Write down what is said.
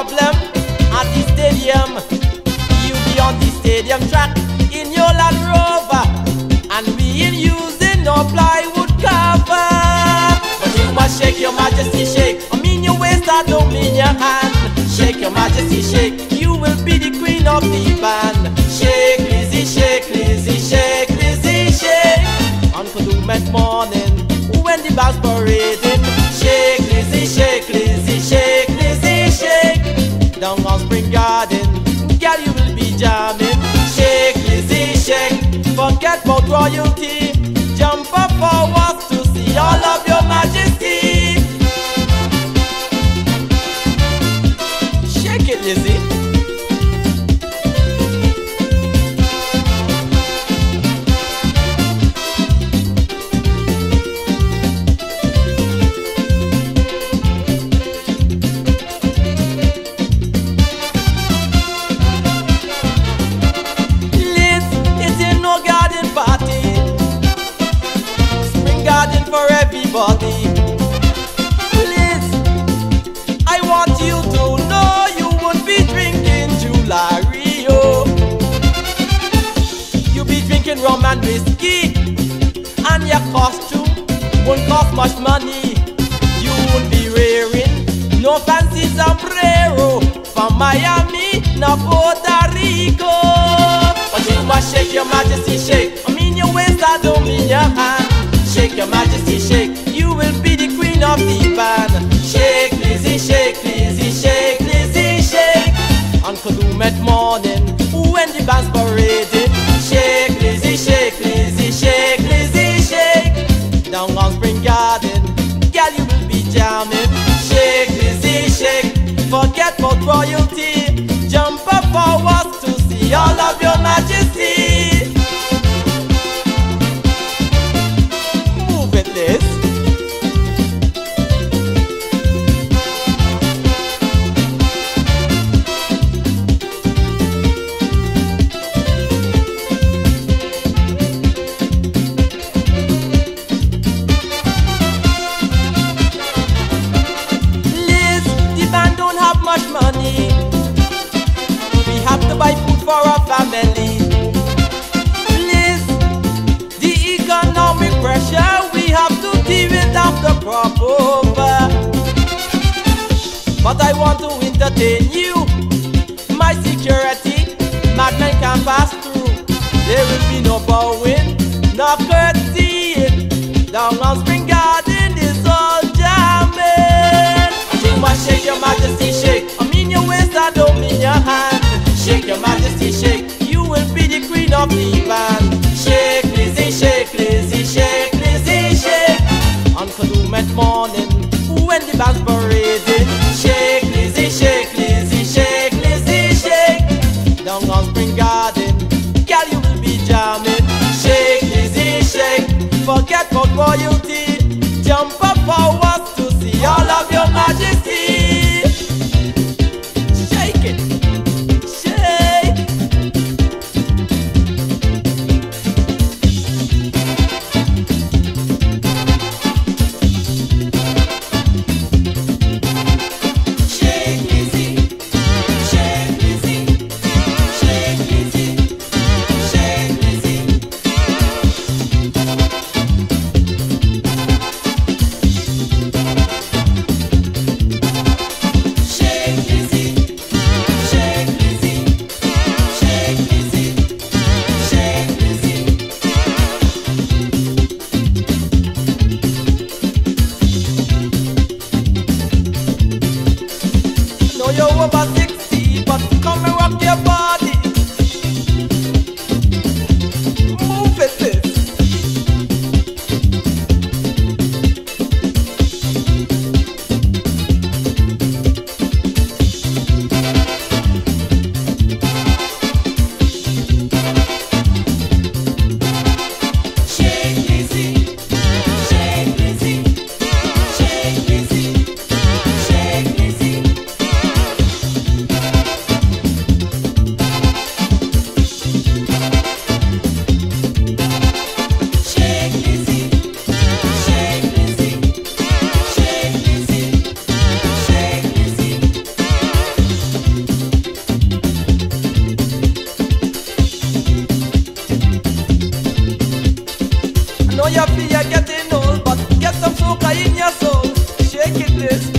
problem at the stadium. You be on the stadium track in your Land Rover, and we in using no plywood cover. But you must shake your Majesty, shake. I mean your waist, I don't mean your hand. Shake your Majesty, shake. You will be the queen of the band. Shake, Lizzie, shake, Lizzie, shake, Lizzie, shake. On Kadooment morning, when the band's parading. Royalty. Jump up forward whiskey, and your costume won't cost much money. You won't be wearing no fancy sombrero from Miami, no Puerto Rico. But you must shake your majesty, shake. I mean your waist, I don't mean your hand. Shake your majesty, shake. You will be the queen of the band. Shake, Lizzie, shake, Lizzie, shake, Lizzie, shake. On Kadooment morning, when the band's parading. Forget about royalty. Over. But I want to entertain you. My security, madmen can pass through. There will be no bowing, no curtsying. Down on Shake, shake, shake, shake. Down on Spring Garden, girl, you will be jamming. Shake, shake. Forget what you your fear getting old, but get some soca in your soul. Shake it this